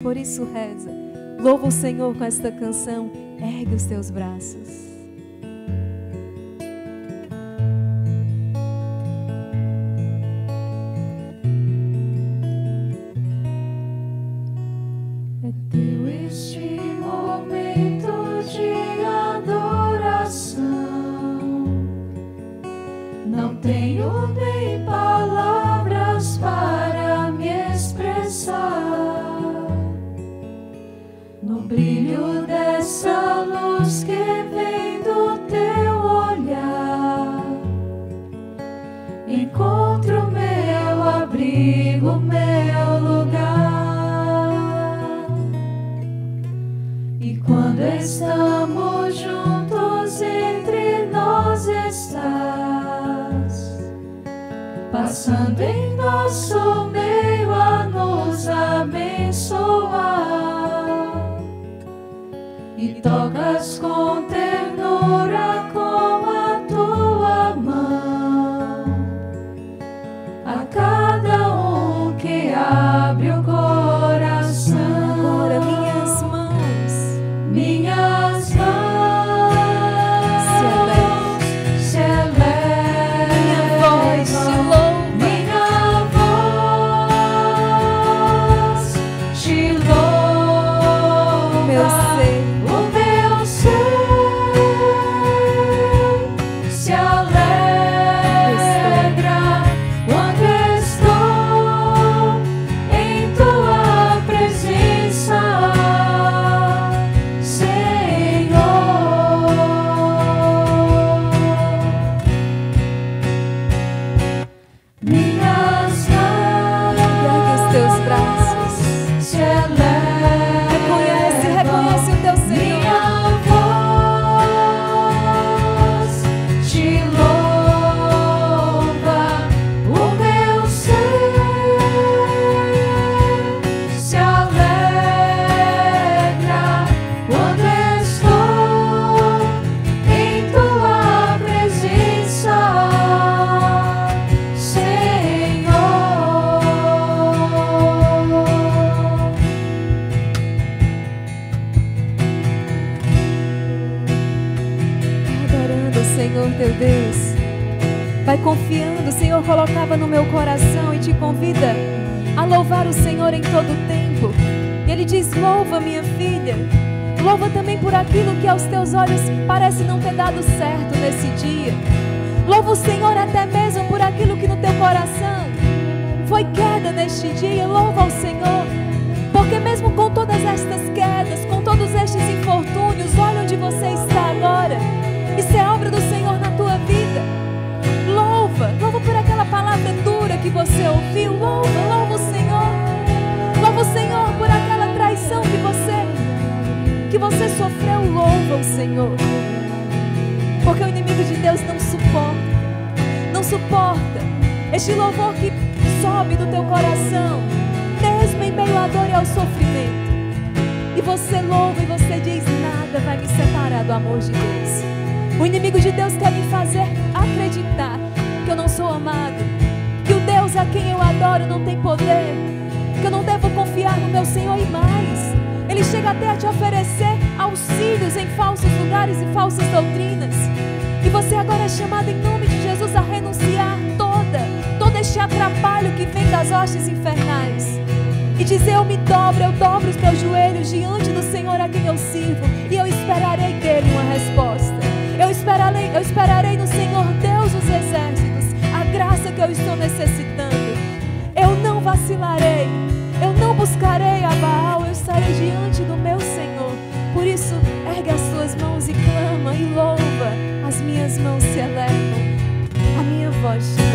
Por isso reza. Louva o Senhor com esta canção. Ergue os teus braços. E quando estamos juntos, entre nós estás, passando em nosso meio a nos abençoar, e tocas com ternura. teu Deus. Vai confiando, o Senhor colocava no meu coração e te convida a louvar o Senhor em todo o tempo. Ele diz: Louva, minha filha. Louva também por aquilo que aos teus olhos parece não ter dado certo nesse dia. Louva o Senhor até mesmo por aquilo que no teu coração foi queda neste dia. Louva o Senhor. que você sofreu, louva o Senhor. Porque o inimigo de Deus não suporta, não suporta este louvor que sobe do teu coração, mesmo em meio à dor e ao sofrimento. E você louva e você diz: nada vai me separar do amor de Deus. O inimigo de Deus quer me fazer acreditar que eu não sou amado, que o Deus a quem eu adoro não tem poder, que eu não devo confiar no meu até a te oferecer auxílios em falsos lugares e falsas doutrinas. E você agora é chamado em nome de Jesus a renunciar toda, todo este atrapalho que vem das hostes infernais. E dizer: Eu me dobro, eu dobro os meus joelhos diante do Senhor a quem eu sirvo. E eu esperarei dele uma resposta. Eu esperarei, eu esperarei no Senhor Deus dos exércitos a graça que eu estou necessitando. Eu não vacilarei. Eu não buscarei a Baal, eu estarei diante do meu Senhor. Por isso, ergue as tuas mãos e clama e louva. As minhas mãos se elevam, a minha voz